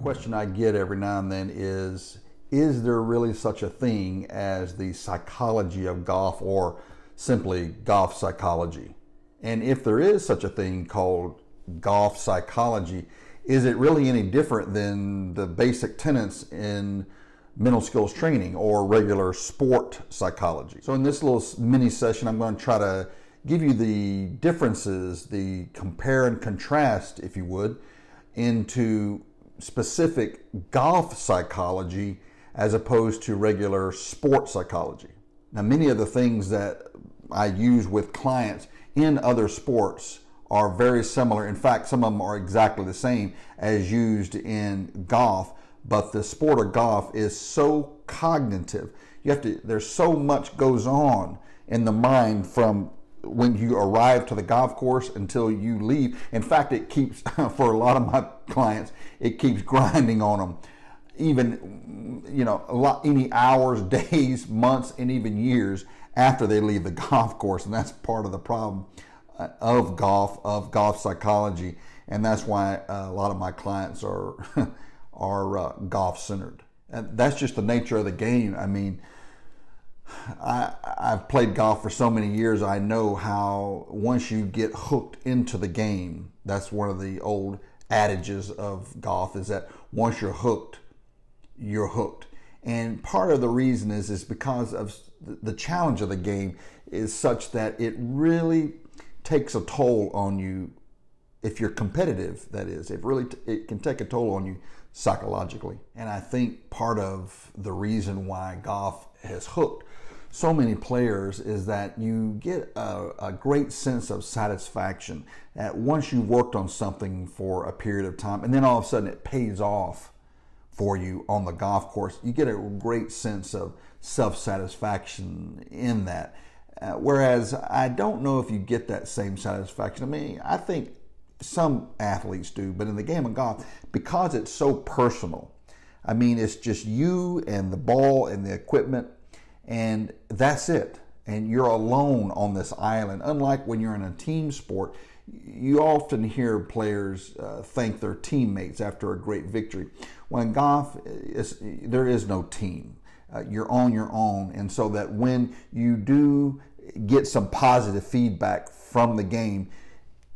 question I get every now and then is Is there really such a thing as the psychology of golf or simply golf psychology? And if there is such a thing called golf psychology, is it really any different than the basic tenets in mental skills training or regular sport psychology? So, in this little mini session, I'm going to try to give you the differences, the compare and contrast, if you would, into specific golf psychology as opposed to regular sport psychology. Now, many of the things that I use with clients in other sports are very similar. In fact, some of them are exactly the same as used in golf, but the sport of golf is so cognitive. You have to, there's so much goes on in the mind from when you arrive to the golf course until you leave. In fact, it keeps, for a lot of my clients, it keeps grinding on them. Even, you know, a lot, any hours, days, months, and even years after they leave the golf course. And that's part of the problem uh, of golf, of golf psychology. And that's why uh, a lot of my clients are, are uh, golf centered. And that's just the nature of the game. I mean, I, I've played golf for so many years. I know how once you get hooked into the game, that's one of the old adages of golf is that once you're hooked, you're hooked. And part of the reason is is because of the challenge of the game is such that it really takes a toll on you if you're competitive that is it really it can take a toll on you psychologically and i think part of the reason why golf has hooked so many players is that you get a, a, great sense of satisfaction that once you've worked on something for a period of time and then all of a sudden it pays off for you on the golf course, you get a great sense of self satisfaction in that. Uh, whereas I don't know if you get that same satisfaction. I mean, I think some athletes do, but in the game of golf, because it's so personal, I mean, it's just you and the ball and the equipment and that's it. And you're alone on this island. Unlike when you're in a team sport, you often hear players uh, thank their teammates after a great victory. When golf, there is no team. Uh, you're on your own. And so that when you do get some positive feedback from the game,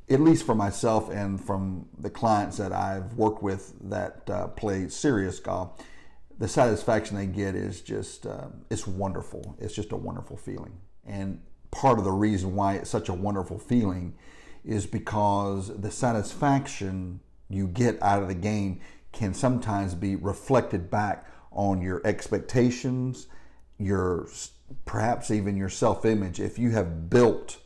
at least for myself and from the clients that I've worked with that uh, play serious golf, the satisfaction they get is just uh, it's wonderful. It's just a wonderful feeling. And part of the reason why it's such a wonderful feeling is because the satisfaction you get out of the game can sometimes be reflected back on your expectations, your perhaps even your self-image. If you have built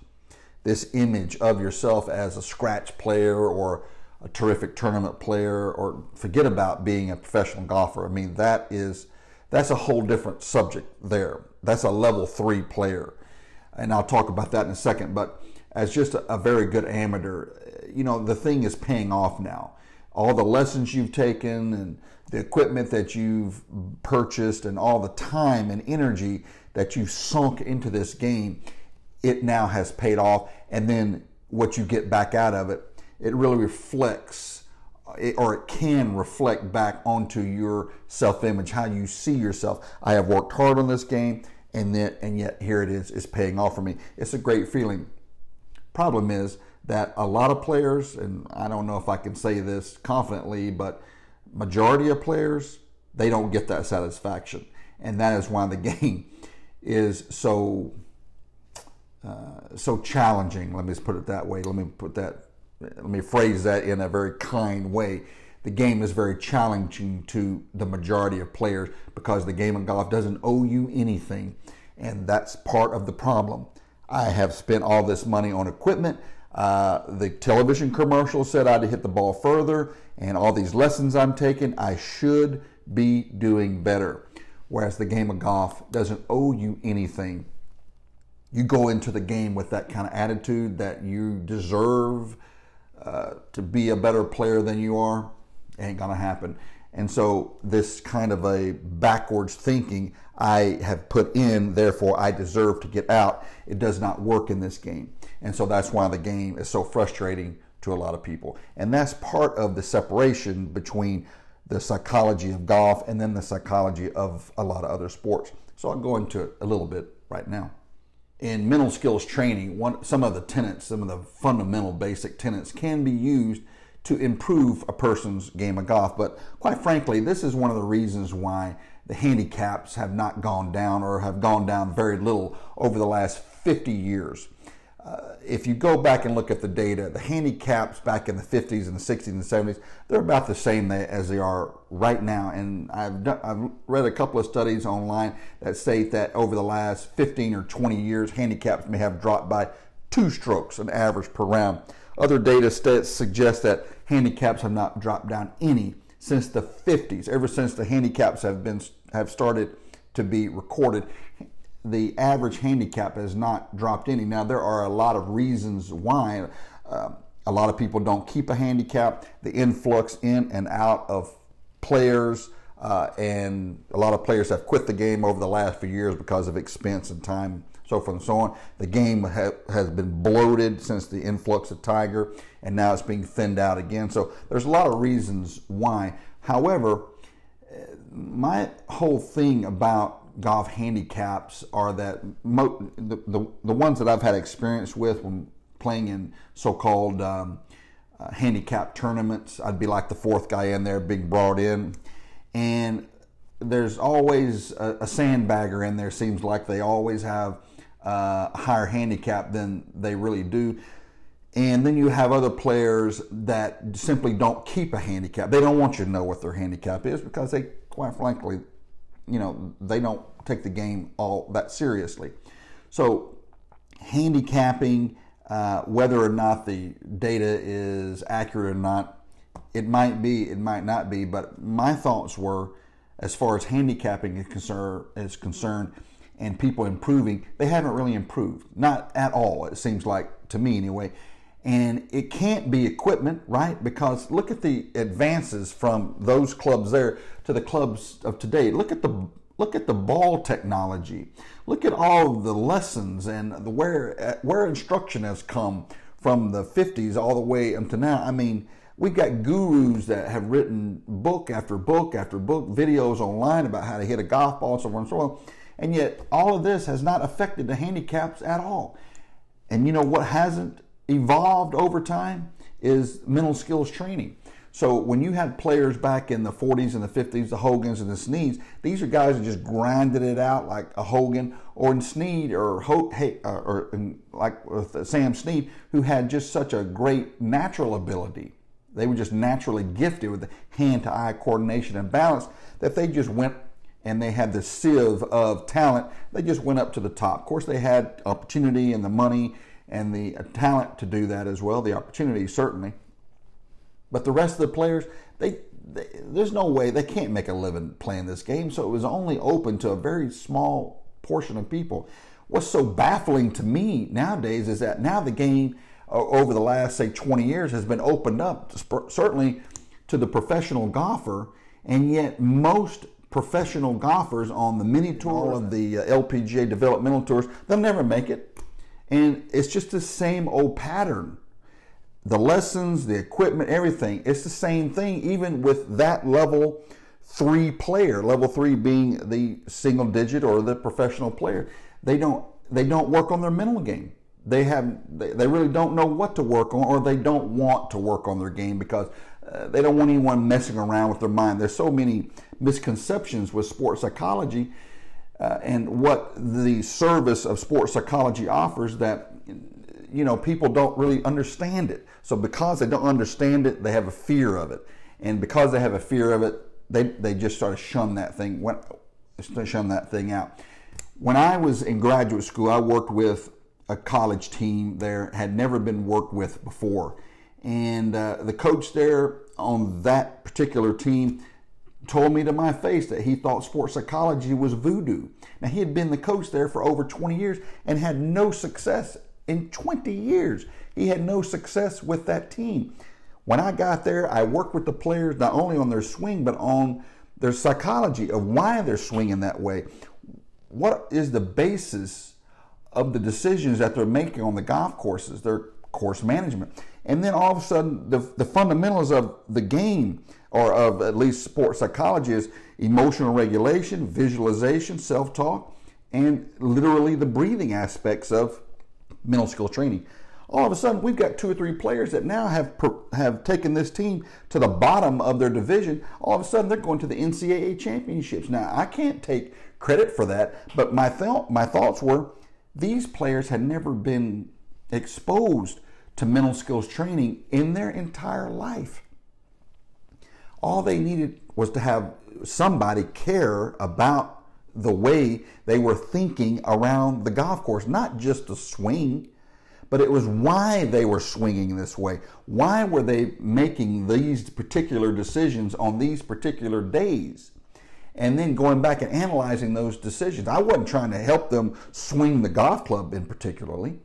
this image of yourself as a scratch player or a terrific tournament player or forget about being a professional golfer. I mean, that is that's a whole different subject there. That's a level three player. And I'll talk about that in a second. But as just a, a very good amateur, you know, the thing is paying off now. All the lessons you've taken and the equipment that you've purchased and all the time and energy that you've sunk into this game, it now has paid off. And then what you get back out of it it really reflects or it can reflect back onto your self-image, how you see yourself. I have worked hard on this game, and then and yet here it is, it's paying off for me. It's a great feeling. Problem is that a lot of players, and I don't know if I can say this confidently, but majority of players they don't get that satisfaction, and that is why the game is so uh, so challenging. Let me just put it that way. Let me put that let me phrase that in a very kind way. The game is very challenging to the majority of players because the game of golf doesn't owe you anything, and that's part of the problem. I have spent all this money on equipment. Uh, the television commercial said I had to hit the ball further, and all these lessons I'm taking, I should be doing better. Whereas the game of golf doesn't owe you anything. You go into the game with that kind of attitude that you deserve uh, to be a better player than you are ain't gonna happen. And so this kind of a backwards thinking I have put in, therefore I deserve to get out. It does not work in this game. And so that's why the game is so frustrating to a lot of people. And that's part of the separation between the psychology of golf, and then the psychology of a lot of other sports. So I'll go into it a little bit right now. In mental skills training, one, some of the tenets, some of the fundamental basic tenets can be used to improve a person's game of golf. But quite frankly, this is one of the reasons why the handicaps have not gone down or have gone down very little over the last 50 years. Uh, if you go back and look at the data, the handicaps back in the 50s and the 60s and the 70s, they're about the same as they are right now. And I've, done, I've read a couple of studies online that state that over the last 15 or 20 years, handicaps may have dropped by two strokes, on average per round. Other data stats suggest that handicaps have not dropped down any since the 50s, ever since the handicaps have been have started to be recorded the average handicap has not dropped any. Now, there are a lot of reasons why. Uh, a lot of people don't keep a handicap. The influx in and out of players, uh, and a lot of players have quit the game over the last few years because of expense and time, so forth and so on. The game ha- has been bloated since the influx of Tiger, and now it's being thinned out again. So there's a lot of reasons why. However, my whole thing about golf handicaps are that mo- the, the, the ones that I've had experience with when playing in so-called um, uh, handicap tournaments, I'd be like the fourth guy in there, being brought in, and there's always a, a sandbagger in there. Seems like they always have uh, a higher handicap than they really do. And then you have other players that simply don't keep a handicap. They don't want you to know what their handicap is because they, quite frankly, you know, they don't take the game all that seriously. So, handicapping, uh, whether or not the data is accurate or not, it might be, it might not be. But my thoughts were, as far as handicapping is is concerned, and people improving, they haven't really improved, not at all. It seems like to me anyway. And it can't be equipment, right? Because look at the advances from those clubs there to the clubs of today. Look at the look at the ball technology. Look at all the lessons and the where where instruction has come from the 50s all the way up to now. I mean, we've got gurus that have written book after book after book, videos online about how to hit a golf ball, and so on and so on. And yet, all of this has not affected the handicaps at all. And you know what hasn't evolved over time is mental skills training. So when you had players back in the 40s and the 50s, the Hogans and the Sneads, these are guys who just grinded it out like a Hogan or in Snead or Ho- hey, uh, or in, like with Sam Snead, who had just such a great natural ability. They were just naturally gifted with the hand-to-eye coordination and balance that they just went and they had the sieve of talent. They just went up to the top. Of course, they had opportunity and the money and the talent to do that as well, the opportunity certainly. But the rest of the players, they, they, there's no way they can't make a living playing this game. So it was only open to a very small portion of people. What's so baffling to me nowadays is that now the game over the last say 20 years has been opened up certainly to the professional golfer, and yet most professional golfers on the mini tour of the uh, LPGA developmental tours, they'll never make it. And it's just the same old pattern the lessons, the equipment, everything. It's the same thing, even with that level three player. Level three being the single digit or the professional player. They don't they don't work on their mental game. They have they, they really don't know what to work on, or they don't want to work on their game because uh, they don't want anyone messing around with their mind. There's so many misconceptions with sports psychology. Uh, and what the service of sports psychology offers that you know, people don't really understand it. So because they don't understand it, they have a fear of it. And because they have a fear of it, they, they just sort of shun that thing, went, shun that thing out. When I was in graduate school, I worked with a college team there, had never been worked with before. And uh, the coach there on that particular team told me to my face that he thought sports psychology was voodoo. Now, he had been the coach there for over 20 years and had no success in 20 years. He had no success with that team. When I got there, I worked with the players not only on their swing, but on their psychology of why they're swinging that way. What is the basis of the decisions that they're making on the golf courses, their course management? And then all of a sudden, the, the fundamentals of the game, or of at least sports psychology is emotional regulation, visualization, self talk, and literally the breathing aspects of mental skill training. All of a sudden, we've got two or three players that now have have taken this team to the bottom of their division. All of a sudden, they're going to the NCAA championships. Now, I can't take credit for that, but my th- my thoughts were these players had never been exposed to mental skills training in their entire life. All they needed was to have somebody care about the way they were thinking around the golf course, not just the swing, but it was why they were swinging this way. Why were they making these particular decisions on these particular days? And then going back and analyzing those decisions. I wasn't trying to help them swing the golf club in particularly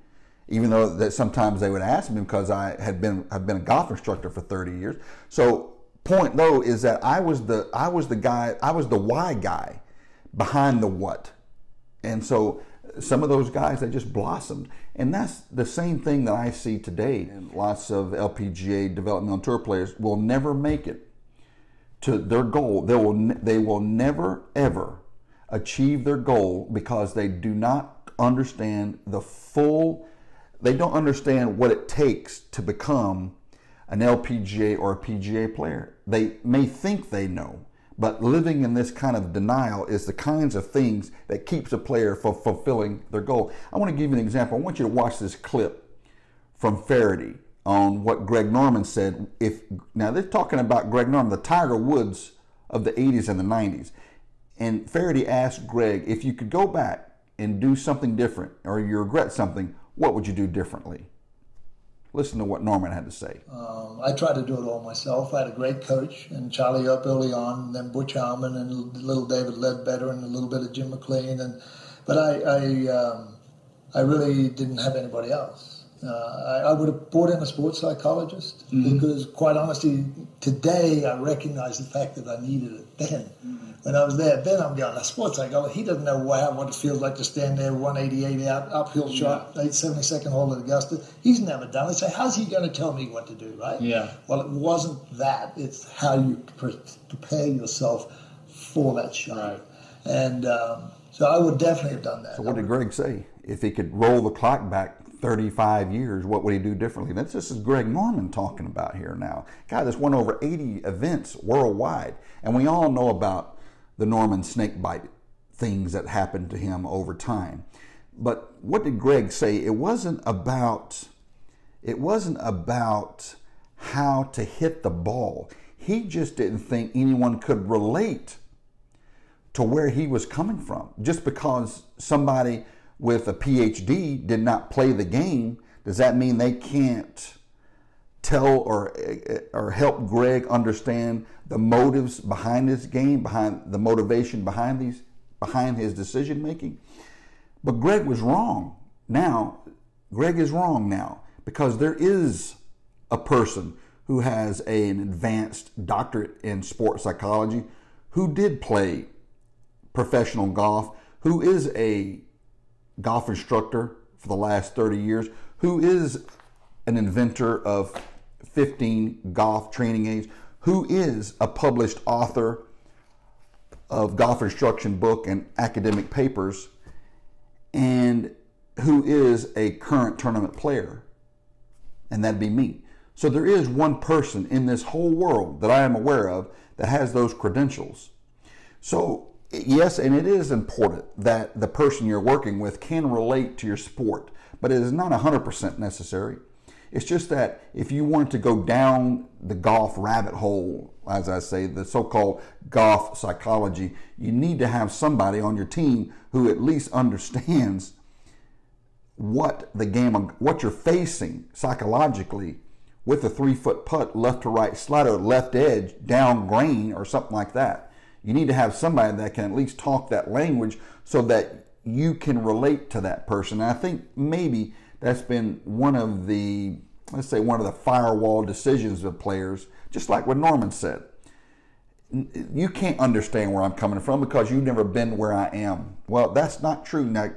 even though that sometimes they would ask me because I had been have been a golf instructor for 30 years. So point though is that I was the I was the guy I was the why guy behind the what. And so some of those guys they just blossomed. And that's the same thing that I see today. And lots of LPGA developmental tour players will never make it to their goal. They will they will never ever achieve their goal because they do not understand the full they don't understand what it takes to become an LPGA or a PGA player. They may think they know, but living in this kind of denial is the kinds of things that keeps a player from fulfilling their goal. I want to give you an example. I want you to watch this clip from Feherty on what Greg Norman said. If now they're talking about Greg Norman, the Tiger Woods of the 80s and the 90s. And Feherty asked Greg if you could go back and do something different or you regret something, what would you do differently? Listen to what Norman had to say. Um, I tried to do it all myself. I had a great coach and Charlie Earp early on, and then Butch Harmon and little David Leadbetter, and a little bit of Jim McLean. And but I I, um, I really didn't have anybody else. Uh, I, I, would have brought in a sports psychologist mm-hmm. because, quite honestly, today I recognize the fact that I needed it then. Mm-hmm when I was there, then I'm going, a sports psychologist, he doesn't know wow, what it feels like to stand there 188 out, uphill shot, yeah. 872nd hole at Augusta. He's never done it. So how's he going to tell me what to do, right? Yeah. Well, it wasn't that. It's how you prepare yourself for that shot. Right. And um, so I would definitely have done that. So what did Greg say? If he could roll the clock back 35 years, what would he do differently? This is Greg Norman talking about here now. Guy that's won over 80 events worldwide. And we all know about the Norman snakebite things that happened to him over time. But what did Greg say? It wasn't about it wasn't about how to hit the ball. He just didn't think anyone could relate to where he was coming from. Just because somebody with a PhD did not play the game, does that mean they can't tell or or help Greg understand the motives behind this game, behind the motivation behind these behind his decision making. But Greg was wrong. Now, Greg is wrong now because there is a person who has a, an advanced doctorate in sports psychology who did play professional golf, who is a golf instructor for the last 30 years, who is an inventor of 15 golf training aids, who is a published author of golf instruction book and academic papers, and who is a current tournament player, and that'd be me. So there is one person in this whole world that I am aware of that has those credentials. So yes, and it is important that the person you're working with can relate to your sport, but it is not 100% necessary. It's just that if you want to go down the golf rabbit hole, as I say, the so called golf psychology, you need to have somebody on your team who at least understands what the game, what you're facing psychologically with a three foot putt, left to right slider, left edge, down grain, or something like that. You need to have somebody that can at least talk that language so that you can relate to that person. And I think maybe that's been one of the, let's say, one of the firewall decisions of players, just like what Norman said. You can't understand where I'm coming from because you've never been where I am. Well, that's not true. Now,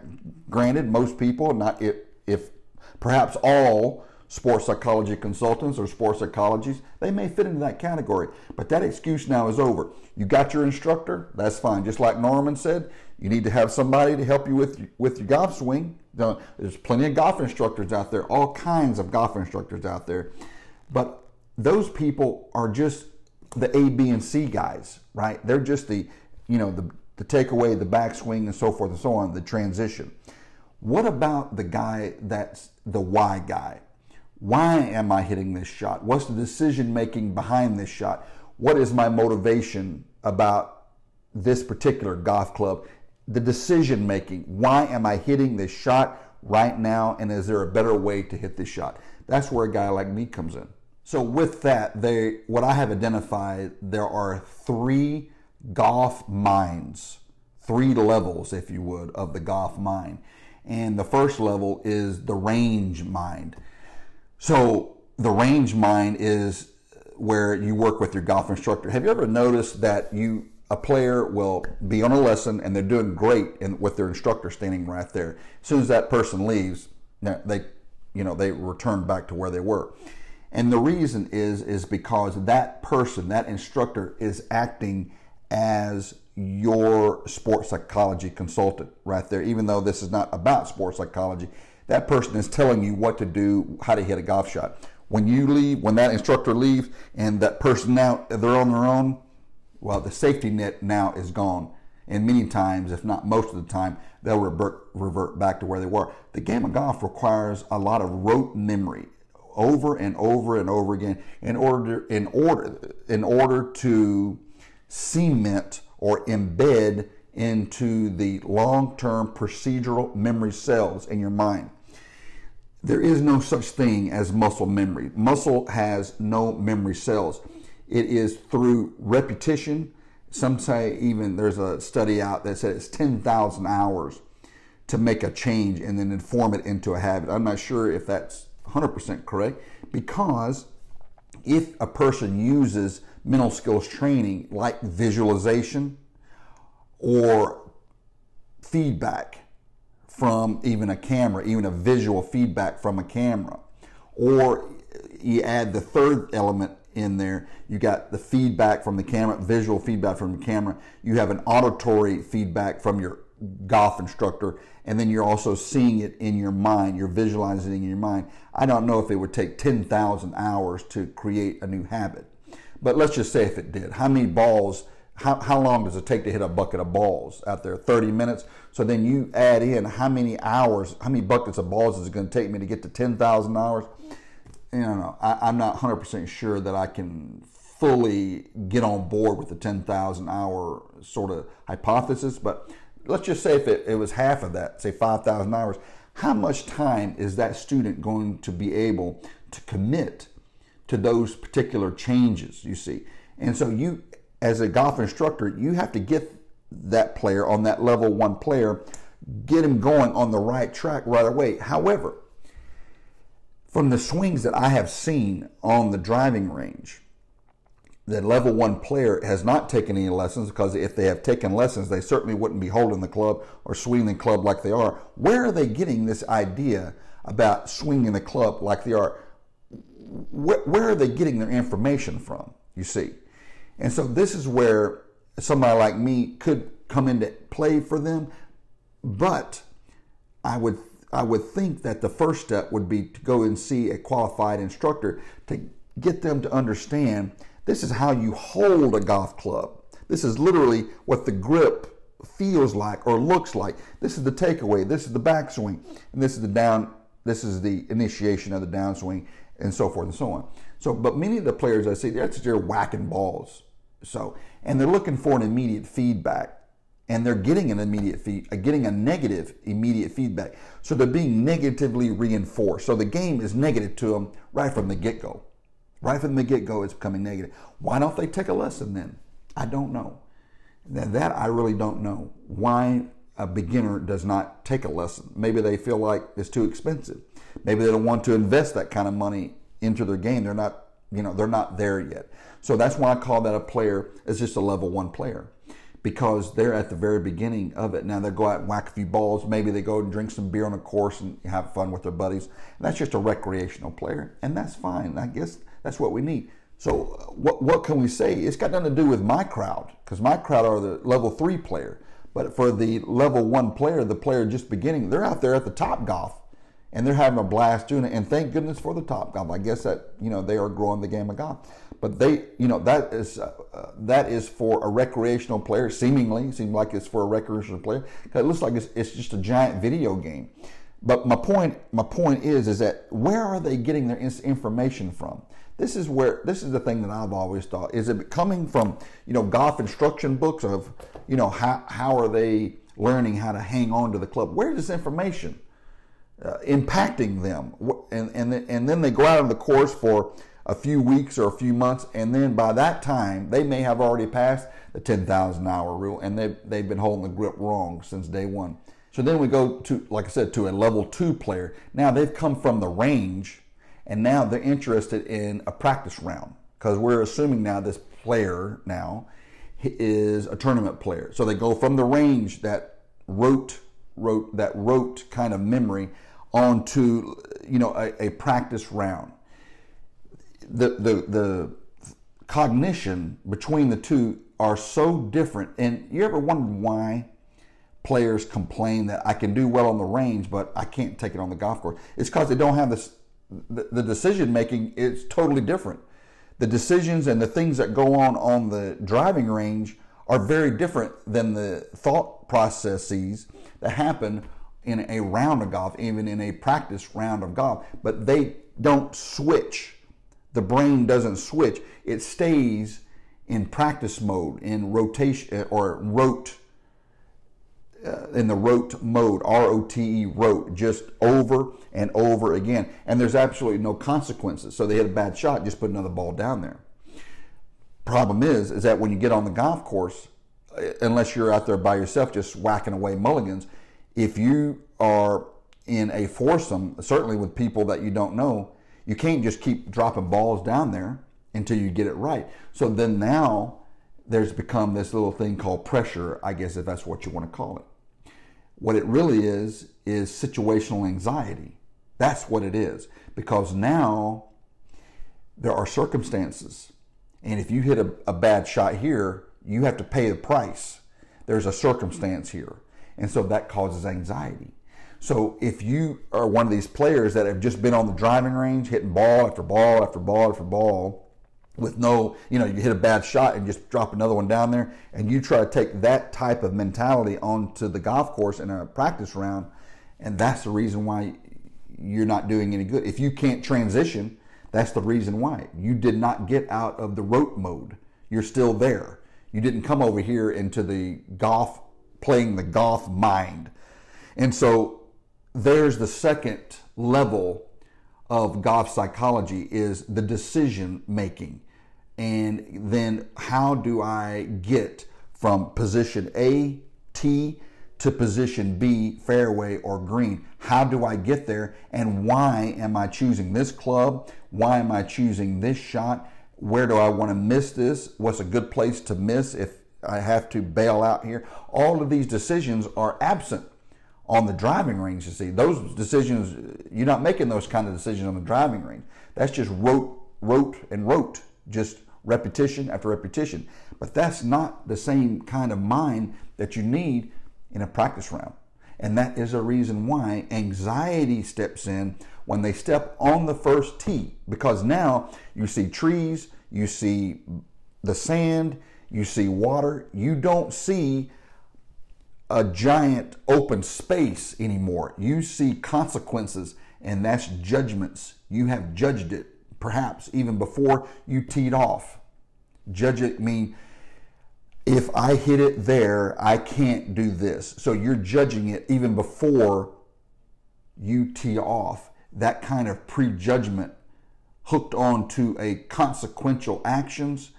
granted, most people, not if, if perhaps all sports psychology consultants or sports psychologists, they may fit into that category. But that excuse now is over. You got your instructor, that's fine. Just like Norman said, you need to have somebody to help you with with your golf swing. There's plenty of golf instructors out there, all kinds of golf instructors out there. But those people are just the A, B, and C guys, right? They're just the, you know, the, the takeaway, the backswing, and so forth and so on, the transition. What about the guy that's the why guy? Why am I hitting this shot? What's the decision making behind this shot? What is my motivation about this particular golf club? The decision making. Why am I hitting this shot right now? And is there a better way to hit this shot? That's where a guy like me comes in. So with that, they what I have identified, there are three golf minds, three levels, if you would, of the golf mind. And the first level is the range mind. So the range mind is where you work with your golf instructor. Have you ever noticed that you a player will be on a lesson and they're doing great in, with their instructor standing right there. As soon as that person leaves, they you know they return back to where they were. And the reason is is because that person, that instructor is acting as your sports psychology consultant right there, even though this is not about sports psychology. That person is telling you what to do, how to hit a golf shot. When you leave, when that instructor leaves and that person now they're on their own, well, the safety net now is gone. And many times, if not most of the time, they'll revert, revert back to where they were. The game of golf requires a lot of rote memory over and over and over again in order in order in order to cement or embed into the long-term procedural memory cells in your mind. There is no such thing as muscle memory. Muscle has no memory cells. It is through repetition. Some say even there's a study out that says it's 10,000 hours to make a change and then inform it into a habit. I'm not sure if that's 100% correct because if a person uses mental skills training like visualization or feedback from even a camera, even a visual feedback from a camera, or you add the third element in there. You got the feedback from the camera, visual feedback from the camera. You have an auditory feedback from your golf instructor, and then you're also seeing it in your mind. You're visualizing it in your mind. I don't know if it would take 10,000 hours to create a new habit, but let's just say if it did. How many balls? How, how long does it take to hit a bucket of balls out there? 30 minutes. So then you add in how many hours, how many buckets of balls is it going to take me to get to 10,000 hours? You know, I, I'm not 100% sure that I can fully get on board with the 10,000 hour sort of hypothesis, but let's just say if it, it was half of that, say 5,000 hours, how much time is that student going to be able to commit to those particular changes, you see? And so you, as a golf instructor, you have to get that player on that level one player, get him going on the right track right away. However, from the swings that I have seen on the driving range, the level one player has not taken any lessons because if they have taken lessons, they certainly wouldn't be holding the club or swinging the club like they are. Where are they getting this idea about swinging the club like they are? Where, where are they getting their information from? You see. And so this is where somebody like me could come into play for them. But I would I would think that the first step would be to go and see a qualified instructor to get them to understand this is how you hold a golf club. This is literally what the grip feels like or looks like. This is the takeaway. This is the backswing. And this is the down, this is the initiation of the downswing and so forth and so on. So, but many of the players I see, they're just they're whacking balls. So, and they're looking for an immediate feedback and they're getting an immediate feed, uh, getting a negative immediate feedback. So they're being negatively reinforced. So the game is negative to them right from the get-go. Right from the get go, it's becoming negative. Why don't they take a lesson then? I don't know. That I really don't know. Why a beginner does not take a lesson. Maybe they feel like it's too expensive. Maybe they don't want to invest that kind of money into their game. They're not, you know, they're not there yet. So that's why I call that a player as just a level one player. because they're at the very beginning of it. Now they go out and whack a few balls. Maybe they go and drink some beer on a course and have fun with their buddies. And that's just a recreational player, and that's fine. I guess that's what we need. So what what can we say? It's got nothing to do with my crowd because my crowd are the level three player. But for the level one player, the player just beginning, they're out there at the Topgolf and they're having a blast doing it. And thank goodness for the Topgolf. I guess that you know they are growing the game of golf. But they, you know, that is uh, that is for a recreational player. Seemingly, seems like it's for a recreational player. It looks like it's, it's just a giant video game. But my point, my point is, is that where are they getting their information from? This is where this is the thing that I've always thought. Is it coming from you know golf instruction books of you know how how are they learning how to hang on to the club? Where is this information uh, impacting them? And and and then they go out on the course for a few weeks or a few months, and then by that time they may have already passed the 10,000 hour rule, and they've, they've been holding the grip wrong since day one. So then we go to, like I said, to a level two player. Now they've come from the range, and now they're interested in a practice round because we're assuming now this player now is a tournament player. So they go from the range that wrote wrote that rote kind of memory onto you know a, a practice round the, the, the cognition between the two are so different. And you ever wondered why players complain that I can do well on the range, but I can't take it on the golf course? It's because they don't have this, the, the decision making is totally different. The decisions and the things that go on on the driving range are very different than the thought processes that happen in a round of golf, even in a practice round of golf. But they don't switch the brain doesn't switch. It stays in practice mode, in rotation uh, or rote, uh, in the rote mode, R O T E, rote, just over and over again. And there's absolutely no consequences. So they hit a bad shot, just put another ball down there. Problem is, is that when you get on the golf course, uh, unless you're out there by yourself just whacking away mulligans, if you are in a foursome, certainly with people that you don't know, you can't just keep dropping balls down there until you get it right. So then now there's become this little thing called pressure, I guess if that's what you want to call it. What it really is, is situational anxiety. That's what it is. Because now there are circumstances. And if you hit a, a bad shot here, you have to pay the price. There's a circumstance here. And so that causes anxiety. So if you are one of these players that have just been on the driving range, hitting ball after ball after ball after ball, with no, you know, you hit a bad shot and just drop another one down there, and you try to take that type of mentality onto the golf course in a practice round, and that's the reason why you're not doing any good. If you can't transition, that's the reason why. You did not get out of the rote mode. You're still there. You didn't come over here into the golf, playing the golf mind. And so there's the second level of golf psychology is the decision making. And then how do I get from position A, T, to position B, fairway or green? How do I get there? And why am I choosing this club? Why am I choosing this shot? Where do I want to miss this? What's a good place to miss if I have to bail out here? All of these decisions are absent on the driving range. You see, those decisions, you're not making those kind of decisions on the driving range. That's just rote, rote, and rote, just repetition after repetition. But that's not the same kind of mind that you need in a practice round. And that is a reason why anxiety steps in when they step on the first tee, because now you see trees, you see the sand, you see water, you don't see a giant open space anymore. You see consequences, and that's judgments. You have judged it, perhaps even before you teed off. Judge it mean if I hit it there, I can't do this. So you're judging it even before you tee off. That kind of prejudgment hooked on to a consequential actions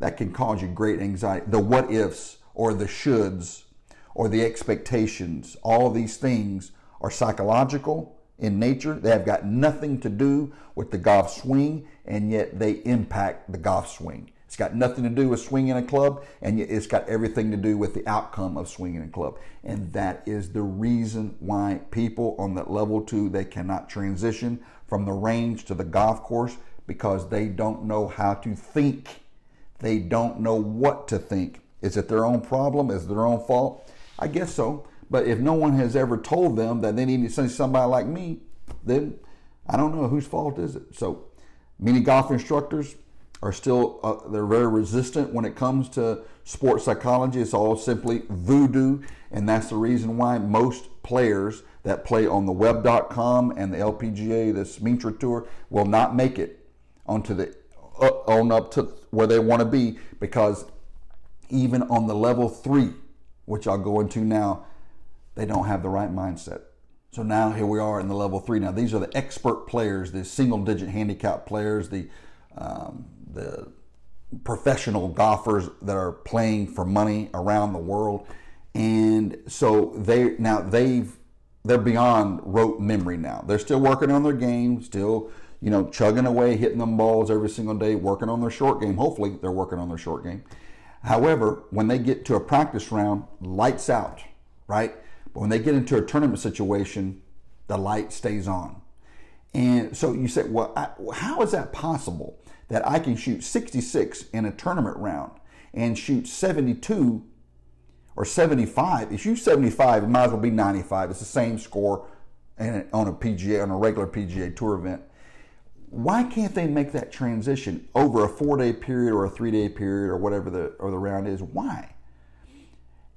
that can cause you great anxiety. The what ifs or the shoulds or the expectations. All these things are psychological in nature. They have got nothing to do with the golf swing, and yet they impact the golf swing. It's got nothing to do with swinging a club, and yet it's got everything to do with the outcome of swinging a club. And that is the reason why people on that level two they cannot transition from the range to the golf course because they don't know how to think. They don't know what to think. Is it their own problem? Is it their own fault? I guess so. But if no one has ever told them that they need to see somebody like me, then I don't know whose fault is it. So many golf instructors are still uh, they're very resistant when it comes to sports psychology. It's all simply voodoo, and that's the reason why most players that play on the web.com and the LPGA, the Symetra Tour, will not make it onto the on up to where they want to be because even on the level three, which I'll go into now, they don't have the right mindset. So now here we are in the level three. Now these are the expert players, the single digit handicap players, the um, the professional golfers that are playing for money around the world, and so they now they've they're beyond rote memory now. They're still working on their game, still you know chugging away, hitting them balls every single day, working on their short game. Hopefully, they're working on their short game. However, when they get to a practice round, lights out, right? But when they get into a tournament situation, the light stays on. And so you say, well, I, how is that possible that I can shoot 66 in a tournament round and shoot 72 or 75? If you 75, it might as well be 95. It's the same score on a PGA, on a regular PGA Tour event. Why can't they make that transition over a four-day period or a three-day period or whatever the or the round is? Why?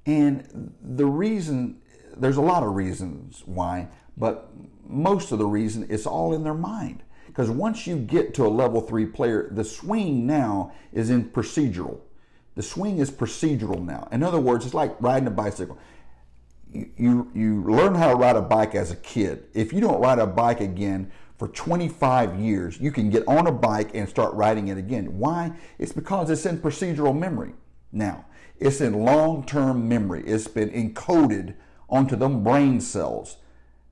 And the reason, there's a lot of reasons why, but most of the reason it's all in their mind. Because once you get to a level three player, the swing now is in procedural. The swing is procedural now. In other words, it's like riding a bicycle. You, you, you learn how to ride a bike as a kid. If you don't ride a bike again for 25 years, you can get on a bike and start riding it again. Why? It's because it's in procedural memory. Now, it's in long term memory. It's been encoded onto them brain cells.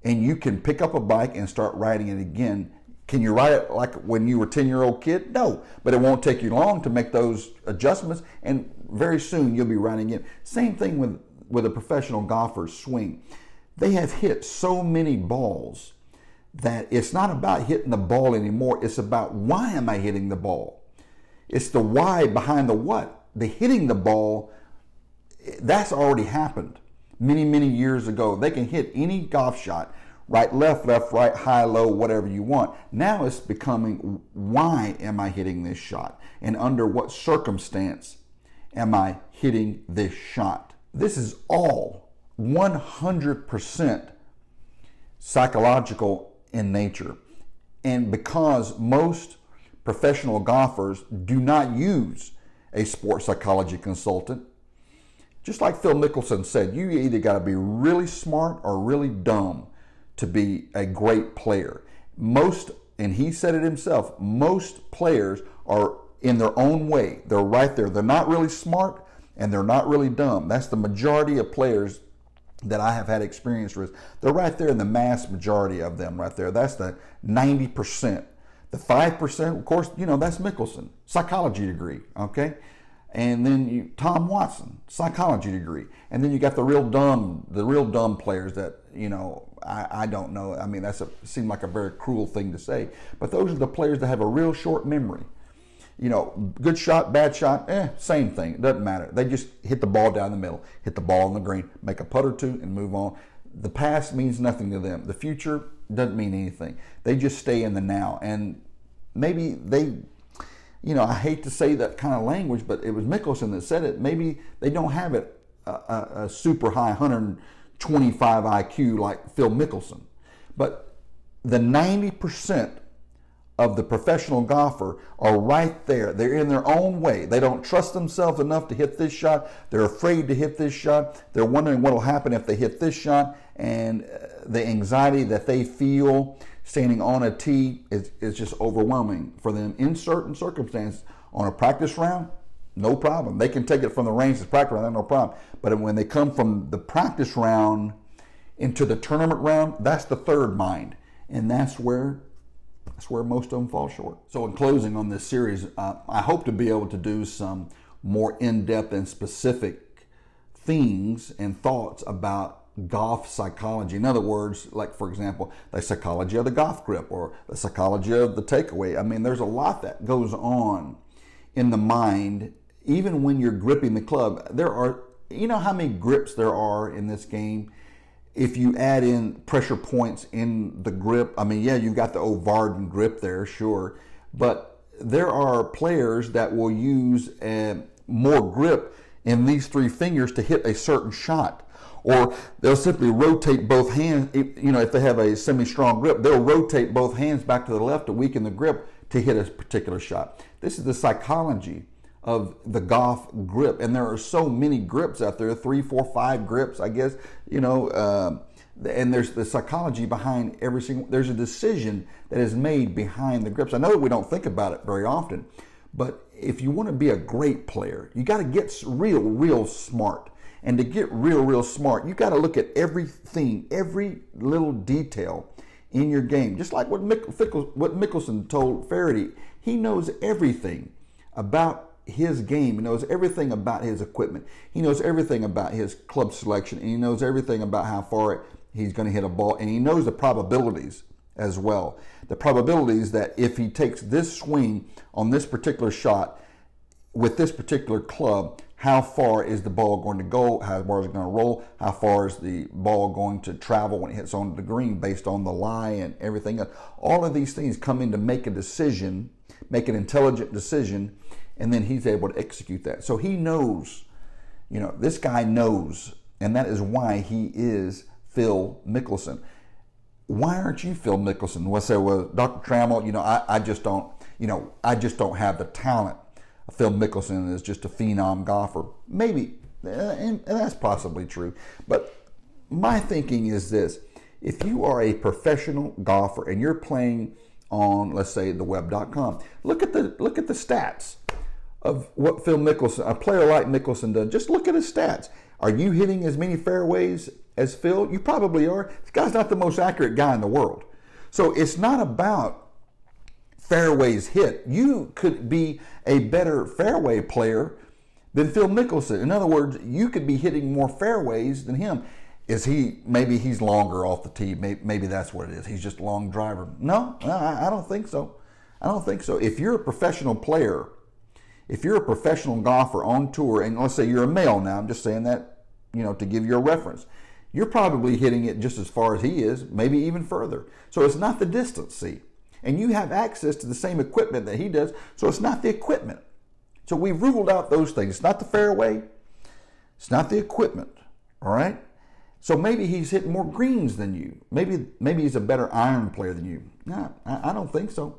And you can pick up a bike and start riding it again can you ride it like when you were a 10 year old kid? No, but it won't take you long to make those adjustments, and very soon you'll be riding it. Same thing with with a professional golfer's swing. They have hit so many balls that it's not about hitting the ball anymore. It's about why am I hitting the ball? It's the why behind the what. The hitting the ball, that's already happened many, many years ago. They can hit any golf shot right, left, left, right, high, low, whatever you want. Now it's becoming why am I hitting this shot? And under what circumstance am I hitting this shot? This is all 100% psychological in nature. And because most professional golfers do not use a sports psychology consultant, just like Phil Mickelson said, you either got to be really smart or really dumb to be a great player. Most, and he said it himself, most players are in their own way. They're right there. They're not really smart and they're not really dumb. That's the majority of players that I have had experience with. They're right there in the mass majority of them right there. That's the 90%. The 5%, of course, you know, that's Mickelson, psychology degree, okay? and then you Tom Watson, psychology degree, and then you got the real dumb, the real dumb players that you know I, I don't know. I mean, that's a seemed like a very cruel thing to say, but those are the players that have a real short memory. You know, good shot, bad shot, eh, same thing. It doesn't matter. They just hit the ball down the middle, hit the ball on the green, make a putt or two, and move on. The past means nothing to them. The future doesn't mean anything. They just stay in the now, and maybe they you know, I hate to say that kind of language, but it was Mickelson that said it. Maybe they don't have it a, a, a super high 125 IQ like Phil Mickelson, but the 90% of the professional golfer are right there. They're in their own way. They don't trust themselves enough to hit this shot. They're afraid to hit this shot. They're wondering what will happen if they hit this shot. And uh, the anxiety that they feel standing on a tee is, is just overwhelming for them in certain circumstances. On a practice round, no problem. They can take it from the range to practice round, no problem. But when they come from the practice round into the tournament round, that's the third mind. And that's where That's where most of them fall short. So, in closing on this series, uh, I hope to be able to do some more in depth and specific things and thoughts about golf psychology. In other words, like for example, the psychology of the golf grip or the psychology of the takeaway. I mean, there's a lot that goes on in the mind, even when you're gripping the club. There are, you know, how many grips there are in this game. If you add in pressure points in the grip, I mean, yeah, you've got the old Vardon grip there, sure, but there are players that will use uh, more grip in these three fingers to hit a certain shot or they'll simply rotate both hands. You know, if they have a semi-strong grip, they'll rotate both hands back to the left to weaken the grip to hit a particular shot. This is the psychology of the golf grip, and there are so many grips out there three, four, five grips, I guess. You know. Uh, and there's the psychology behind every single there's a decision that is made behind the grips i know that we don't think about it very often but if you want to be a great player you got to get real real smart and to get real, real smart, you got to look at everything, every little detail in your game. Just like what, Mick, what Mickelson told Feherty, he knows everything about his game. He knows everything about his equipment. He knows everything about his club selection, and he knows everything about how far he's going to hit a ball, and he knows the probabilities as well. The probabilities that if he takes this swing on this particular shot with this particular club, how far is the ball going to go, how far is it going to roll, how far is the ball going to travel when it hits onto the green based on the lie and everything. All of these things come in to make a decision, make an intelligent decision, and then he's able to execute that. So he knows, you know, this guy knows, and that is why he is Phil Mickelson. Why aren't you Phil Mickelson? We'll say, well, Dr. Trammell, you know, I, I just don't, you know, I just don't have the talent Phil Mickelson is just a phenom golfer. Maybe, eh, and that's possibly true. But my thinking is this if you are a professional golfer and you're playing on, let's say, the web.com, look at the look at the stats of what Phil Mickelson, a player like Mickelson does. Just look at his stats. Are you hitting as many fairways as Phil? You probably are. This guy's not the most accurate guy in the world. So it's not about fairways hit. You could be a better fairway player than Phil Mickelson. In other words, you could be hitting more fairways than him. Is he maybe he's longer off the tee? Maybe, that's what it is. He's just a long driver. No, I don't think so. I don't think so. If you're a professional player, if you're a professional golfer on tour, and let's say you're a male now, I'm just saying that, you know, to give you a reference, you're probably hitting it just as far as he is, maybe even further. So it's not the distance, see and you have access to the same equipment that he does. So it's not the equipment. So we've ruled out those things. It's not the fairway. It's not the equipment. All right. So maybe he's hitting more greens than you. Maybe maybe he's a better iron player than you. No, I, I don't think so.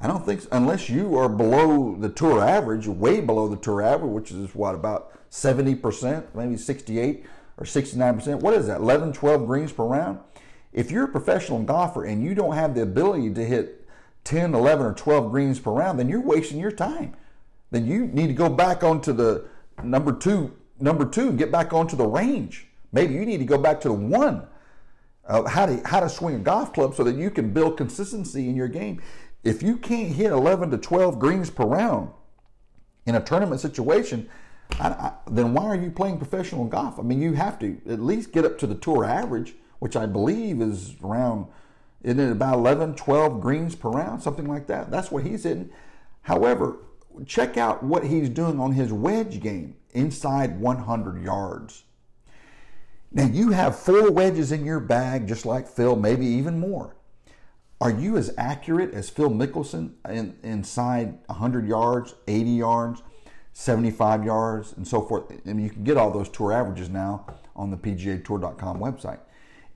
I don't think so. unless you are below the tour average, way below the tour average, which is what about 70%, maybe 68 or 69%. What is that? 11, 12 greens per round? If you're a professional golfer and you don't have the ability to hit 10, 11, or 12 greens per round, then you're wasting your time. Then you need to go back onto the number two, number two, get back onto the range. Maybe you need to go back to the one of how to how to swing a golf club so that you can build consistency in your game. If you can't hit 11 to 12 greens per round in a tournament situation, I, I, then why are you playing professional golf? I mean, you have to at least get up to the tour average which I believe is around, isn't it about 11, 12 greens per round, something like that? That's what he's hitting. However, check out what he's doing on his wedge game inside 100 yards. Now, you have four wedges in your bag, just like Phil, maybe even more. Are you as accurate as Phil Mickelson in, inside 100 yards, 80 yards, 75 yards, and so forth? I mean, you can get all those tour averages now on the PGATour.com website.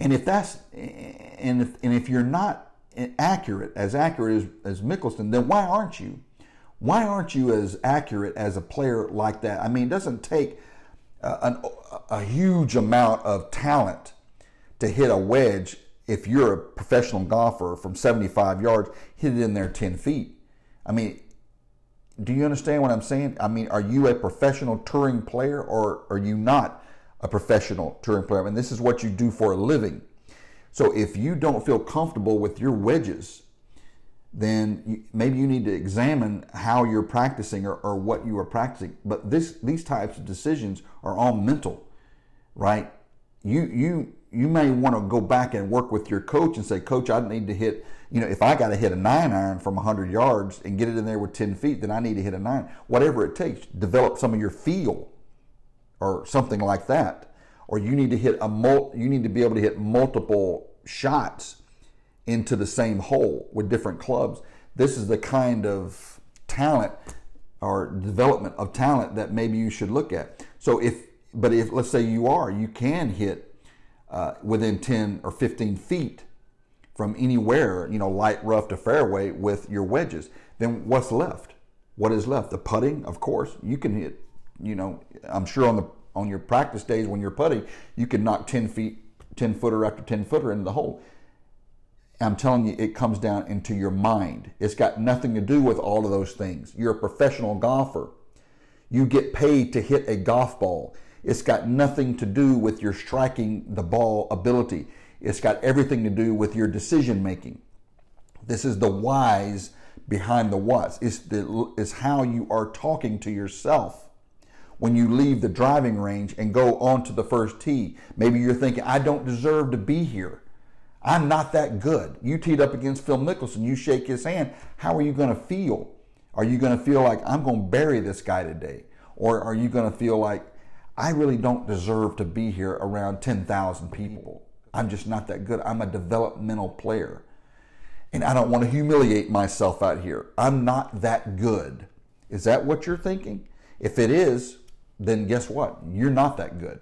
And if that's and if and if you're not accurate as accurate as, as Mickelson, then why aren't you? Why aren't you as accurate as a player like that? I mean, it doesn't take a, an, a huge amount of talent to hit a wedge if you're a professional golfer from 75 yards, hit it in there 10 feet. I mean, do you understand what I'm saying? I mean, are you a professional touring player or are you not? a professional touring player. I mean, this is what you do for a living. So if you don't feel comfortable with your wedges, then maybe you need to examine how you're practicing or, or what you are practicing. But this these types of decisions are all mental, right? You you you may want to go back and work with your coach and say, Coach, I need to hit, you know, if I got to hit a nine iron from 100 yards and get it in there with 10 feet, then I need to hit a nine. Whatever it takes, develop some of your feel or something like that. Or you need to hit a mul- you need to be able to hit multiple shots into the same hole with different clubs. This is the kind of talent or development of talent that maybe you should look at. So if, but if let's say you are, you can hit uh, within 10 or 15 feet from anywhere, you know, light rough to fairway with your wedges. Then what's left? What is left? The putting, of course, you can hit. You know, I'm sure on the on your practice days when you're putting, you can knock 10 feet, 10 footer after 10 footer into the hole. I'm telling you, it comes down into your mind. It's got nothing to do with all of those things. You're a professional golfer. You get paid to hit a golf ball. It's got nothing to do with your striking the ball ability. It's got everything to do with your decision making. This is the whys behind the whats. It's, the, it's how you are talking to yourself when you leave the driving range and go onto the first tee. Maybe you're thinking, I don't deserve to be here. I'm not that good. You teed up against Phil Mickelson, you shake his hand. How are you going to feel? Are you going to feel like I'm going to bury this guy today? Or are you going to feel like I really don't deserve to be here around 10,000 people? I'm just not that good. I'm a developmental player. And I don't want to humiliate myself out here. I'm not that good. Is that what you're thinking? If it is, then guess what? You're not that good.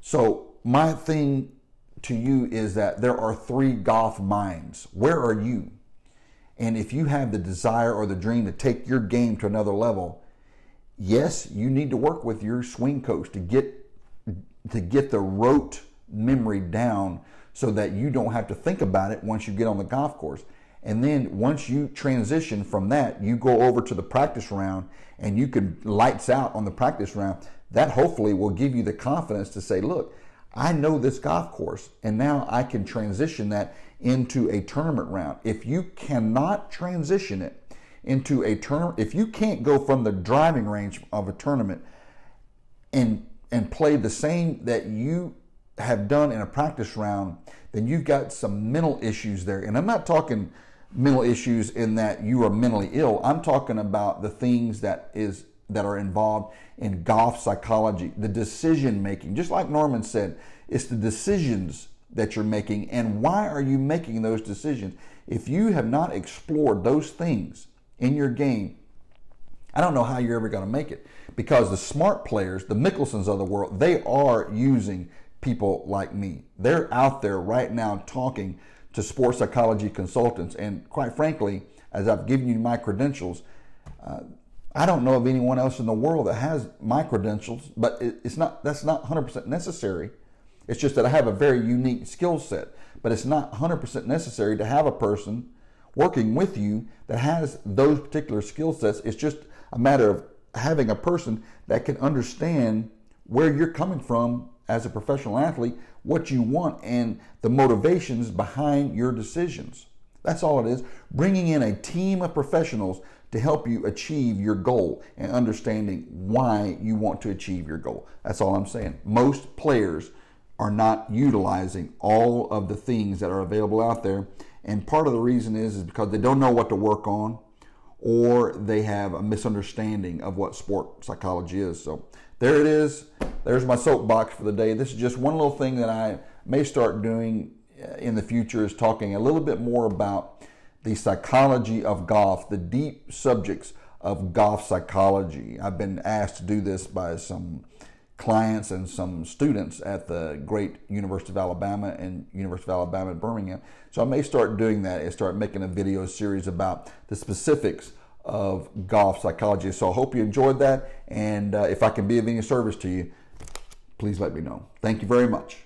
So, my thing to you is that there are three golf minds. Where are you? And if you have the desire or the dream to take your game to another level, yes, you need to work with your swing coach to get to get the rote memory down so that you don't have to think about it once you get on the golf course. And then once you transition from that, you go over to the practice round and you can lights out on the practice round. That hopefully will give you the confidence to say, look, I know this golf course, and now I can transition that into a tournament round. If you cannot transition it into a turn, if you can't go from the driving range of a tournament and and play the same that you have done in a practice round, then you've got some mental issues there. And I'm not talking mental issues in that you are mentally ill. I'm talking about the things that is that are involved in golf psychology, the decision making. Just like Norman said, it's the decisions that you're making and why are you making those decisions? If you have not explored those things in your game, I don't know how you're ever going to make it because the smart players, the Mickelsons of the world, they are using people like me. They're out there right now talking to sports psychology consultants. And quite frankly, as I've given you my credentials, uh, I don't know of anyone else in the world that has my credentials, but it's not that's not 100% necessary. It's just that I have a very unique skill set, but it's not 100% necessary to have a person working with you that has those particular skill sets. It's just a matter of having a person that can understand where you're coming from as a professional athlete, what you want, and the motivations behind your decisions. That's all it is. Bringing in a team of professionals to help you achieve your goal and understanding why you want to achieve your goal. That's all I'm saying. Most players are not utilizing all of the things that are available out there. And part of the reason is, is because they don't know what to work on or they have a misunderstanding of what sport psychology is. So there it is. There's my soapbox for the day. This is just one little thing that I may start doing uh, in the future is talking a little bit more about the psychology of golf, the deep subjects of golf psychology. I've been asked to do this by some clients and some students at the great University of Alabama and University of Alabama at Birmingham. So I may start doing that and start making a video series about the specifics of golf psychology. So I hope you enjoyed that. And uh, if I can be of any service to you, please let me know. Thank you very much.